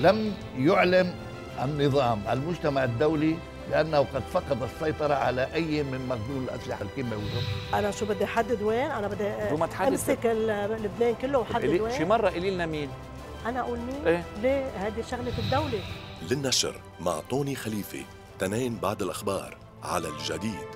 لم يعلم النظام المجتمع الدولي لأنه قد فقد السيطرة على أي من مخزون الأسلحة الكيماوية أنا شو بدي أحدد وين؟ أنا بدي أمسك لبنان كله وأحدد وين؟ شي مرة قولي لنا مين. أنا أقول مين؟ إيه؟ ليه؟ هذه شغلة الدولة. للنشر مع طوني خليفة تنين بعد الأخبار على الجديد.